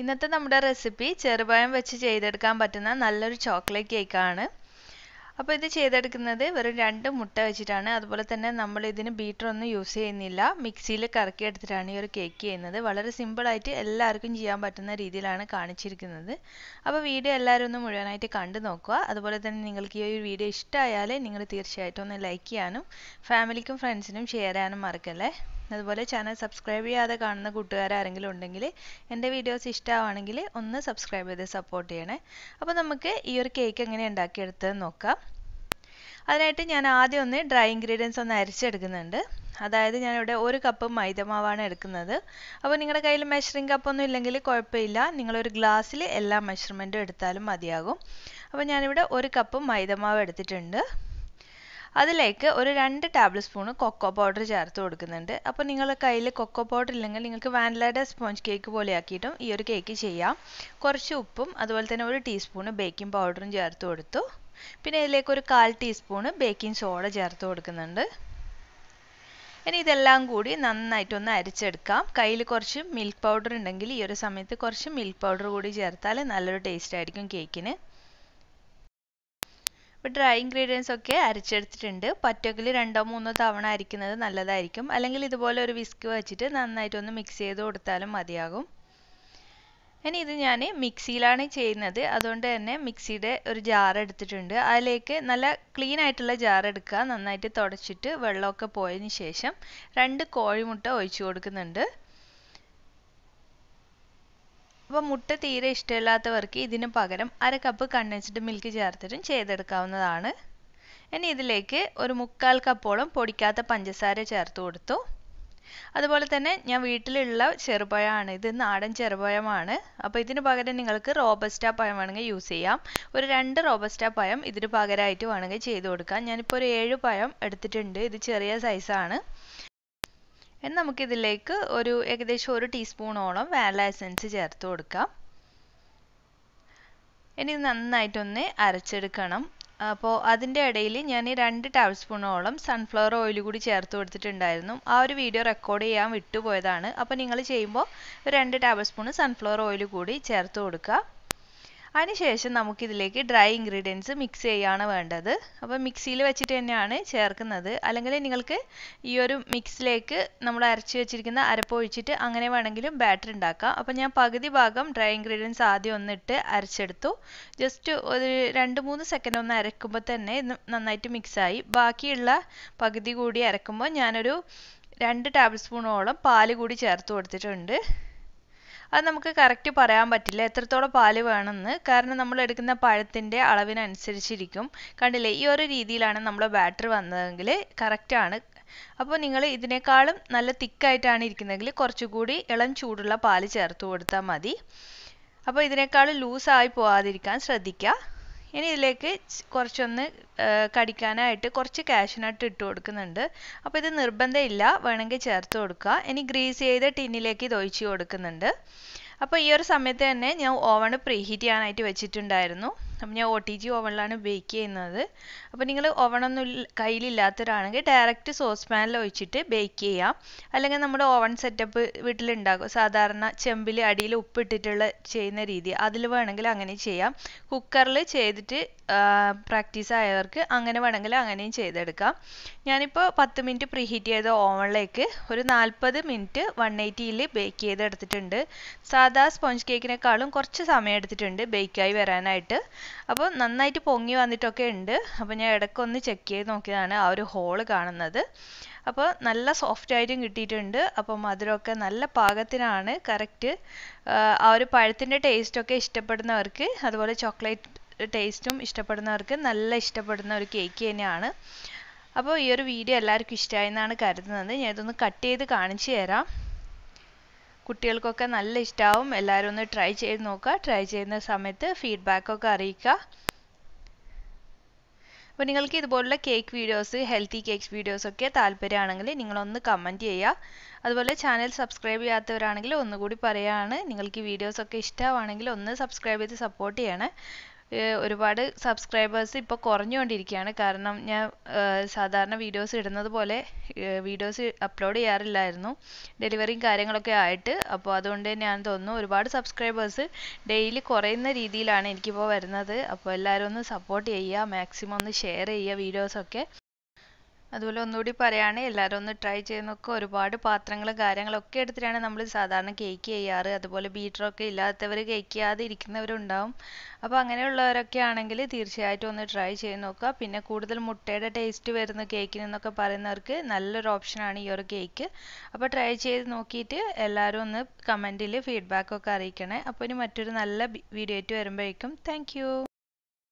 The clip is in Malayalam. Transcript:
ഇന്നത്തെ നമ്മുടെ റെസിപ്പി ചെറുപഴം വെച്ച് ചെയ്തെടുക്കാൻ പറ്റുന്ന നല്ലൊരു ചോക്ലേറ്റ് കേക്കാണ് അപ്പോൾ ഇത് ചെയ്തെടുക്കുന്നത് വെറും രണ്ട് മുട്ട വെച്ചിട്ടാണ്. അതുപോലെ തന്നെ നമ്മൾ ഇതിന് ബീറ്റർ ഒന്നും യൂസ് ചെയ്യുന്നില്ല. മിക്സിയിൽ കറക്കി എടുത്തിട്ടാണ് ഈ ഒരു കേക്ക് ചെയ്യുന്നത്. വളരെ സിമ്പിളായിട്ട് എല്ലാവർക്കും ചെയ്യാൻ പറ്റുന്ന രീതിയിലാണ് കാണിച്ചിരിക്കുന്നത്. അപ്പോൾ വീഡിയോ എല്ലാവരും ഒന്ന് മുഴുവനായിട്ട് കണ്ടു നോക്കുക. അതുപോലെ തന്നെ നിങ്ങൾക്ക് ഈ ഒരു വീഡിയോ ഇഷ്ടമായാൽ നിങ്ങൾ തീർച്ചയായിട്ടും ഒന്ന് ലൈക്ക് ചെയ്യാനും ഫാമിലിക്കും ഫ്രണ്ട്സിനും ഷെയർ ചെയ്യാനും മറക്കല്ലേ? അതുപോലെ ചാനൽ സബ്സ്ക്രൈബ് ചെയ്യാതെ കാണുന്ന കൂട്ടുകാർ ആരെങ്കിലും ഉണ്ടെങ്കിൽ എന്റെ വീഡിയോസ് ഇഷ്ടമാണെങ്കിൽ ഒന്ന് സബ്സ്ക്രൈബ് ചെയ്ത് സപ്പോർട്ട് ചെയ്യണേ. അപ്പോൾ നമുക്ക് ഈ ഒരു കേക്ക് എങ്ങനെ ഉണ്ടാക്കിയെടുത്തതെന്ന് നോക്കാം. അതിനായിട്ട് ഞാൻ ആദ്യം ഒന്ന് ഡ്രൈ ഇൻഗ്രീഡിയൻസ് ഒന്ന് അരിച്ചെടുക്കുന്നുണ്ട്. അതായത് ഞാനിവിടെ ഒരു കപ്പ് മൈദമാവാണ് എടുക്കുന്നത്. അപ്പോൾ നിങ്ങളുടെ കയ്യിൽ മെഷറിംഗ് കപ്പൊന്നും ഇല്ലെങ്കിൽ കുഴപ്പമില്ല. നിങ്ങളൊരു ഗ്ലാസ്സിൽ എല്ലാ മെഷർമെന്റും എടുത്താലും മതിയാകും. അപ്പോൾ ഞാനിവിടെ ഒരു കപ്പ് മൈദമാവ് എടുത്തിട്ടുണ്ട്. അതിലേക്ക് ഒരു രണ്ട് ടേബിൾ സ്പൂൺ കൊക്കോ പൗഡർ ചേർത്ത് കൊടുക്കുന്നുണ്ട്. അപ്പോൾ നിങ്ങൾ കയ്യിൽ കൊക്കോ പൗഡർ ഇല്ലെങ്കിൽ നിങ്ങൾക്ക് വാനിലയുടെ സ്പോഞ്ച് കേക്ക് പോലെ ആക്കിയിട്ടും ഈ ഒരു കേക്ക് ചെയ്യാം. കുറച്ച് ഉപ്പും അതുപോലെ തന്നെ ഒരു ടീസ്പൂൺ ബേക്കിംഗ് പൗഡറും ചേർത്ത് കൊടുത്തു. പിന്നെ ഇതിലേക്ക് ഒരു കാൽ ടീസ്പൂൺ ബേക്കിംഗ് സോഡ ചേർത്ത് കൊടുക്കുന്നുണ്ട്. ഇനി ഇതെല്ലാം കൂടി നന്നായിട്ടൊന്ന് അരിച്ചെടുക്കാം. കയ്യിൽ കുറച്ച് മിൽക്ക് പൗഡർ ഉണ്ടെങ്കിൽ ഈ ഒരു സമയത്ത് കുറച്ച് മിൽക്ക് പൗഡർ കൂടി ചേർത്താൽ നല്ലൊരു ടേസ്റ്റ് ആയിരിക്കും കേക്കിന് ഇപ്പോൾ ഡ്രൈ ഇൻഗ്രീഡിയൻസ് ഒക്കെ അരച്ചെടുത്തിട്ടുണ്ട്. പറ്റുമെങ്കിൽ രണ്ടോ മൂന്നോ തവണ അരിക്കുന്നത് നല്ലതായിരിക്കും. അല്ലെങ്കിൽ ഇതുപോലെ ഒരു വിസ്ക് വെച്ചിട്ട് നന്നായിട്ട് ഒന്ന് മിക്സ് ചെയ്ത് കൊടുത്താലും മതിയാകും. ഇനി ഇത് ഞാൻ മിക്സിയിലാണ് ചെയ്യുന്നത്. അതുകൊണ്ട് തന്നെ മിക്സിയുടെ ഒരു ജാർ എടുത്തിട്ടുണ്ട്. അതിലേക്ക് നല്ല ക്ലീൻ ആയിട്ടുള്ള ജാർ എടുക്കുക. നന്നായിട്ട് തുടച്ചിട്ട് വെള്ളമൊക്കെ പോയതിന് ശേഷം രണ്ട് കോഴിമുട്ട ഒഴിച്ചു കൊടുക്കുന്നുണ്ട്. അപ്പോൾ മുട്ട തീരെ ഇഷ്ടമില്ലാത്തവർക്ക് ഇതിന് പകരം അര കപ്പ് കണ്ടൻസ്ഡ് മിൽക്ക് ചേർത്തിട്ടും ചെയ്തെടുക്കാവുന്നതാണ്. ഇനി ഇതിലേക്ക് ഒരു മുക്കാൽ കപ്പോളം പൊടിക്കാത്ത പഞ്ചസാര ചേർത്ത് കൊടുത്തു. അതുപോലെ തന്നെ ഞാൻ വീട്ടിലുള്ള ചെറുപഴമാണ് ഇത് നാടൻ ചെറുപഴമാണ്. അപ്പോൾ ഇതിന് പകരം നിങ്ങൾക്ക് റോബസ്റ്റ പഴം വേണമെങ്കിൽ യൂസ് ചെയ്യാം. ഒരു രണ്ട് റോബസ്റ്റ പഴം ഇതിന് പകരമായിട്ട് വേണമെങ്കിൽ ചെയ്ത് കൊടുക്കാം. ഞാനിപ്പോൾ ഒരു ഏഴ് പഴം എടുത്തിട്ടുണ്ട്. ഇത് ചെറിയ സൈസാണ് ഇനി നമുക്കിതിലേക്ക് ഒരു ഏകദേശം ഒരു ടീസ്പൂണോളം വാല എസൻസ് ചേർത്ത് കൊടുക്കാം. ഇനി നന്നായിട്ടൊന്ന് അരച്ചെടുക്കണം. അപ്പോൾ അതിന്റെ ഇടയിൽ ഞാൻ രണ്ട് ടേബിൾ സ്പൂണോളം സൺഫ്ലവർ ഓയിൽ കൂടി ചേർത്ത് കൊടുത്തിട്ടുണ്ടായിരുന്നു. ആ ഒരു വീഡിയോ റെക്കോർഡ് ചെയ്യാൻ വിട്ടുപോയതാണ്. അപ്പോൾ നിങ്ങൾ ചെയ്യുമ്പോൾ രണ്ട് ടേബിൾ സ്പൂൺ സൺഫ്ലവർ ഓയിൽ കൂടി ചേർത്ത് കൊടുക്കുക. അതിനുശേഷം നമുക്കിതിലേക്ക് ഡ്രൈ ഇൻഗ്രീഡിയൻസ് മിക്സ് ചെയ്യാണ് വേണ്ടത്. അപ്പോൾ മിക്സിയിൽ വെച്ചിട്ട് തന്നെയാണ് ചേർക്കുന്നത്. അല്ലെങ്കിൽ നിങ്ങൾക്ക് ഈ ഒരു മിക്സിലേക്ക് നമ്മൾ അരച്ച് വെച്ചിരിക്കുന്ന അരപ്പ് ഒഴിച്ചിട്ട് അങ്ങനെ വേണമെങ്കിലും ബാറ്റർ ഉണ്ടാക്കാം. അപ്പോൾ ഞാൻ പകുതി ഭാഗം ഡ്രൈ ഇൻഗ്രീഡിയൻസ് ആദ്യം ഒന്നിട്ട് അരച്ചെടുത്തു. ജസ്റ്റ് ഒരു രണ്ട് മൂന്ന് സെക്കൻഡ് ഒന്ന് അരക്കുമ്പോൾ തന്നെ ഇത് നന്നായിട്ട് മിക്സായി ബാക്കിയുള്ള പകുതി കൂടി അരക്കുമ്പോൾ ഞാനൊരു രണ്ട് ടേബിൾ സ്പൂണോളം പാൽ കൂടി ചേർത്ത് കൊടുത്തിട്ടുണ്ട്. അത് നമുക്ക് കറക്റ്റ് പറയാൻ പറ്റില്ല. എത്രത്തോളം പാൽ വേണമെന്ന്. കാരണം നമ്മൾ എടുക്കുന്ന പഴത്തിന്റെ അളവിനനുസരിച്ചിരിക്കും. കണ്ടില്ലേ? ഈ ഒരു രീതിയിലാണ് നമ്മൾ ബാറ്റർ വന്നതെങ്കിൽ കറക്റ്റാണ് അപ്പോൾ നിങ്ങൾ ഇതിനേക്കാളും നല്ല തിക്കായിട്ടാണ് ഇരിക്കുന്നതെങ്കിൽ കുറച്ചുകൂടി ഇളം ചൂടുള്ള പാൽ ചേർത്ത് കൊടുത്താൽ മതി. അപ്പോൾ ഇതിനേക്കാളും ലൂസായി പോകാതിരിക്കാൻ ശ്രദ്ധിക്കുക. ഇനി ഇതിലേക്ക് കുറച്ചൊന്ന് കടിക്കാനായിട്ട് കുറച്ച് കാഷ്നട്ട് ഇട്ട് കൊടുക്കുന്നുണ്ട്. അപ്പോൾ ഇത് നിർബന്ധമില്ല. വേണമെങ്കിൽ ചേർത്ത് കൊടുക്കുക. ഇനി ഗ്രീസ് ചെയ്ത ടിന്നിലേക്ക് ഇത് ഒഴിച്ച് കൊടുക്കുന്നുണ്ട്. അപ്പോൾ ഈ ഒരു സമയത്ത് തന്നെ ഞാൻ ഓവൺ പ്രീഹീറ്റ് ചെയ്യാനായിട്ട് വെച്ചിട്ടുണ്ടായിരുന്നു. അപ്പം ഞാൻ ഒ ടി ജി ഓവണിലാണ് ബേക്ക് ചെയ്യുന്നത് അപ്പോൾ നിങ്ങൾ ഓവണൊന്നും കയ്യിലില്ലാത്തവരാണെങ്കിൽ ഡയറക്റ്റ് സോസ് പാനിൽ ഒഴിച്ചിട്ട് ബേക്ക് ചെയ്യാം. അല്ലെങ്കിൽ നമ്മുടെ ഓവൺ സെറ്റപ്പ് വീട്ടിലുണ്ടാകും സാധാരണ ചെമ്പിൽ അടിയിൽ ഉപ്പിട്ടിട്ടുള്ള ചെയ്യുന്ന രീതി. അതിൽ വേണമെങ്കിൽ അങ്ങനെ ചെയ്യാം. കുക്കറിൽ ചെയ്തിട്ട് പ്രാക്ടീസ് ആയവർക്ക് അങ്ങനെ വേണമെങ്കിൽ അങ്ങനെയും ചെയ്തെടുക്കാം. ഞാനിപ്പോൾ പത്ത് മിനിറ്റ് പ്രീഹീറ്റ് ചെയ്ത ഓവണിലേക്ക് ഒരു നാൽപ്പത് മിനിറ്റ് വൺ എയ്റ്റിയിൽ ബേക്ക് ചെയ്തെടുത്തിട്ടുണ്ട്. സാധാ സ്പോഞ്ച് കേക്കിനേക്കാളും കുറച്ച് സമയം എടുത്തിട്ടുണ്ട് ബേക്കായി വരാനായിട്ട്. അപ്പോൾ നന്നായിട്ട് പൊങ്ങി വന്നിട്ടൊക്കെ ഉണ്ട്. അപ്പോൾ ഞാൻ ഇടയ്ക്കൊന്ന് ചെക്ക് ചെയ്ത് നോക്കിയതാണ് ആ ഒരു ഹോൾ കാണുന്നത്. അപ്പോൾ നല്ല സോഫ്റ്റ് ആയിട്ടും കിട്ടിയിട്ടുണ്ട്. അപ്പോൾ മധുരമൊക്കെ നല്ല പാകത്തിനാണ്. കറക്റ്റ് ആ ഒരു പഴത്തിന്റെ ടേസ്റ്റൊക്കെ ഇഷ്ടപ്പെടുന്നവർക്ക് അതുപോലെ ചോക്ലേറ്റ് ടേസ്റ്റും ഇഷ്ടപ്പെടുന്നവർക്ക് നല്ല ഇഷ്ടപ്പെടുന്ന ഒരു കേക്ക് തന്നെയാണ്. അപ്പോൾ ഈ ഒരു വീഡിയോ എല്ലാവർക്കും ഇഷ്ടമായി എന്നാണ് കരുതുന്നത്. ഞാൻ ഇതൊന്ന് കട്ട് ചെയ്ത് കാണിച്ചു തരാം. കുട്ടികൾക്കൊക്കെ നല്ല ഇഷ്ടമാവും എല്ലാവരും ഒന്ന് ട്രൈ ചെയ്ത് നോക്കുക. ട്രൈ ചെയ്യുന്ന സമയത്ത് ഫീഡ്ബാക്കൊക്കെ അറിയിക്കുക. അപ്പോൾ നിങ്ങൾക്ക് ഇതുപോലുള്ള cake videos healthy cakes videos ഒക്കെ താല്പര്യമാണെങ്കിൽ നിങ്ങളൊന്ന് കമന്റ് ചെയ്യുക. അതുപോലെ ചാനൽ സബ്സ്ക്രൈബ് ചെയ്യാത്തവരാണെങ്കിൽ ഒന്നുകൂടി പറയുകയാണ് നിങ്ങൾക്ക് ഈ വീഡിയോസ് ഒക്കെ ഇഷ്ടമാണെങ്കിൽ ഒന്ന് സബ്സ്ക്രൈബ് ചെയ്ത് സപ്പോർട്ട് ചെയ്യണേ. ഒരുപാട് സബ്സ്ക്രൈബേഴ്സ് ഇപ്പോൾ കുറഞ്ഞുകൊണ്ടിരിക്കുകയാണ്. കാരണം ഞാൻ സാധാരണ വീഡിയോസ് ഇടുന്നത് പോലെ വീഡിയോസ് അപ്ലോഡ് ചെയ്യാറില്ലായിരുന്നു. ഡെലിവറിയും കാര്യങ്ങളൊക്കെ ആയിട്ട്. അപ്പോൾ അതുകൊണ്ട് ഞാൻ തോന്നുന്നു ഒരുപാട് സബ്സ്ക്രൈബേഴ്സ് ഡെയിലി കുറയുന്ന രീതിയിലാണ് എനിക്കിപ്പോൾ വരുന്നത്. അപ്പോൾ എല്ലാവരും ഒന്ന് സപ്പോർട്ട് ചെയ്യുക മാക്സിമം ഒന്ന് ഷെയർ ചെയ്യുക വീഡിയോസൊക്കെ അതുപോലെ ഒന്നുകൂടി പറയുകയാണ് എല്ലാവരും ഒന്ന് ട്രൈ ചെയ്ത് നോക്കുക ഒരുപാട് പാത്രങ്ങളും കാര്യങ്ങളൊക്കെ എടുത്തിട്ടാണ് നമ്മൾ സാധാരണ കേക്ക് ചെയ്യാറ്. അതുപോലെ ബീറ്ററൊക്കെ ഇല്ലാത്തവർ കേക്ക് ചെയ്യാതെ ഇരിക്കുന്നവരുണ്ടാവും അപ്പോൾ അങ്ങനെയുള്ളവരൊക്കെ ആണെങ്കിൽ തീർച്ചയായിട്ടും ഒന്ന് ട്രൈ ചെയ്ത് നോക്കുക. പിന്നെ കൂടുതൽ മുട്ടയുടെ ടേസ്റ്റ് വരുന്ന കേക്കിൽ നിന്നൊക്കെ പറയുന്നവർക്ക് നല്ലൊരു ഓപ്ഷനാണ് ഈ ഒരു കേക്ക് അപ്പോൾ ട്രൈ ചെയ്ത് നോക്കിയിട്ട് എല്ലാവരും ഒന്ന് കമന്റിൽ ഫീഡ്ബാക്കൊക്കെ അറിയിക്കണേ. അപ്പോൾ ഇനി മറ്റൊരു നല്ല വീഡിയോ ആയിട്ട് വരുമ്പോഴേക്കും. താങ്ക്